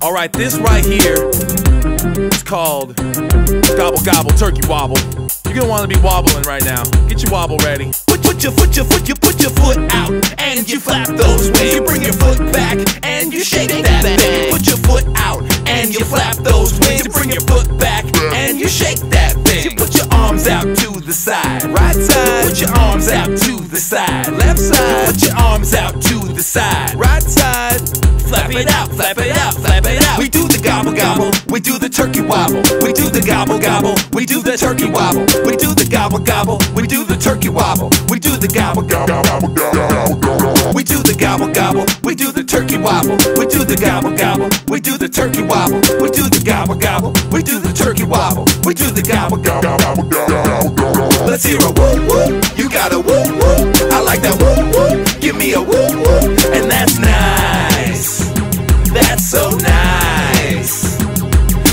Alright, this right here is called Gobble Gobble Turkey Wobble. You're gonna wanna be wobbling right now. Get your wobble ready. Put, put your foot, your foot, you put your foot out and you flap those wings. You bring your foot back and you shake that thing. Put your foot out and you flap those wings. Flap it out, flap it out. We do the gobble gobble, we do the turkey wobble. We do the gobble gobble, we do the turkey wobble. We do the gobble gobble, we do the turkey wobble. We do the gobble gobble, we do the gobble gobble, we do the turkey wobble. We do the gobble gobble, we do the turkey wobble. We do the gobble gobble, we do the turkey wobble. We do the gobble gobble. Let's hear a woo woo. You got a woo So nice.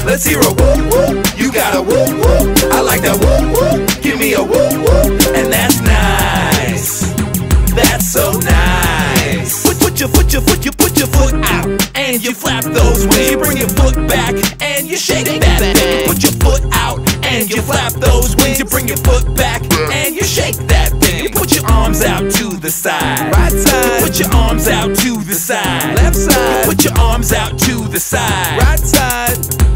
Let's hear a woo woo. You got a woo woo. I like that woo woo. Give me a woo woo, and that's nice. That's so nice. Put, put your foot, your foot, you put your foot out, and you flap those wings. You bring your foot back, and you shake that thing. Put your foot out, and you flap those wings. You bring your foot back, and you shake that thing. You put your arms out to the side, right side. Put your arms out your arms out to the side, right side.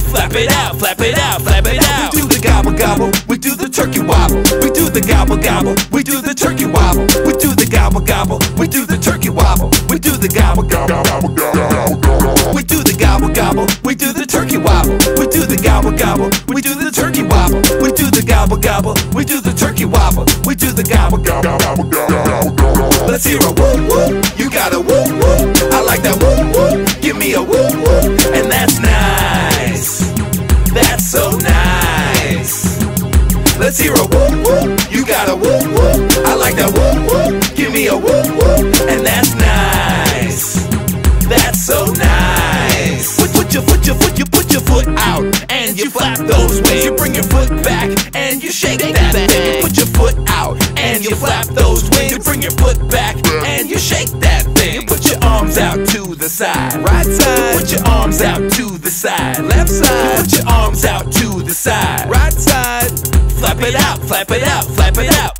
Flap it out, flap it out, flap it out. We do the gobble gobble, we do the turkey wobble. We do the gobble gobble, we do the turkey wobble. We do the gobble gobble, we do the turkey wobble. We do the gobble gobble. gobble gobble. We do the gobble gobble, we do the turkey wobble. We do the gobble gobble, we do the turkey wobble. We do the gobble gobble, we do the turkey wobble. Hear woo woo. You got a woo woo. I like that woo woo. Give me a woo woo, and that's nice. That's so nice. Put, put your foot, your foot, you put your foot out, and you flap those wings. You bring your foot back, and you shake that thing. You put your foot out, and you flap those wings. You bring your foot back, and you shake that thing. You put your arms out to the side, right side. You put your arms out to the side, left side. You put your arms out to the side, right side. Flap it out, flap it out, flap it out.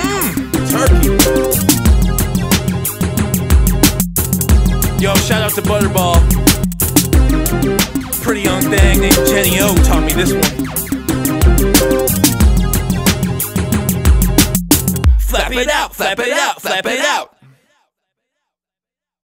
Mm-hmm, turkey. Yo, shout out to Butterball. Pretty young thing named Jenny O taught me this one. Flap it out, flap it out, flap it out.